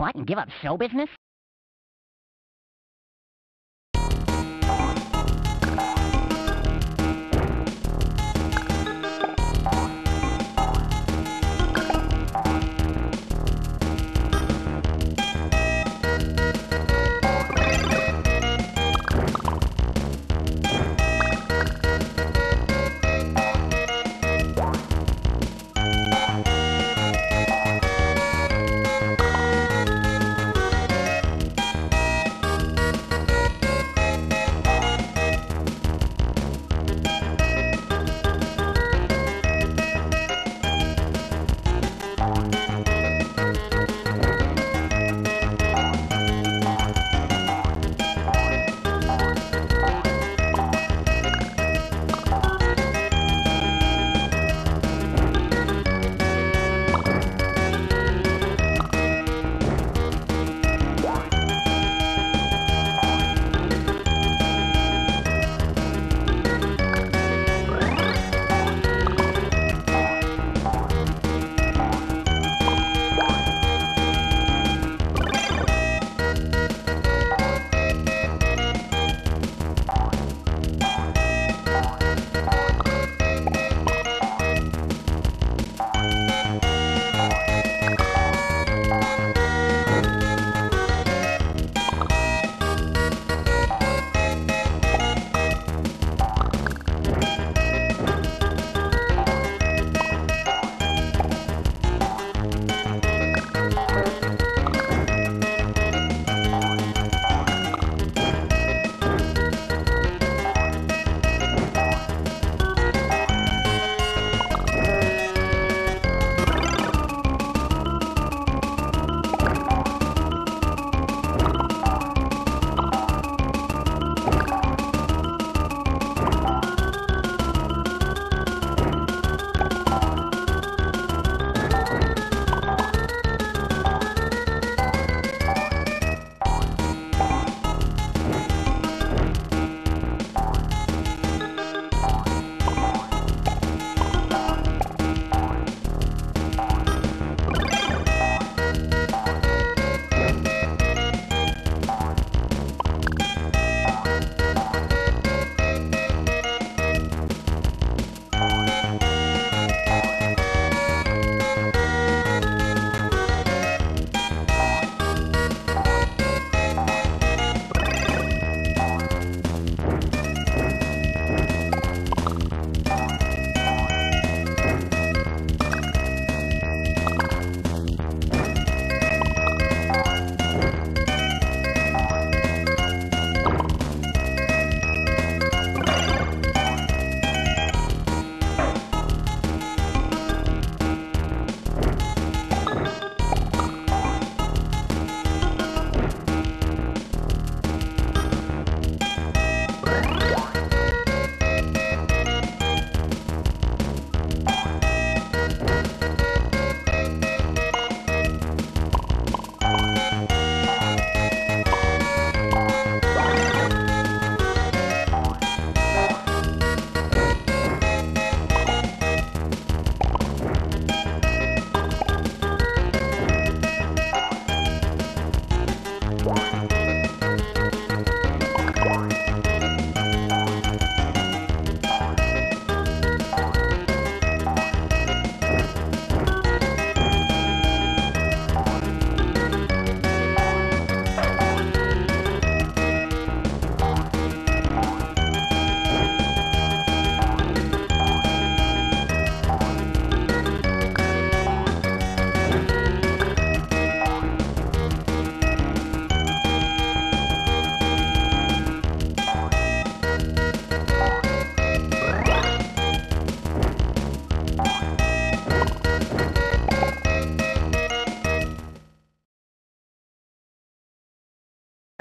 quiet and give up show business?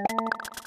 you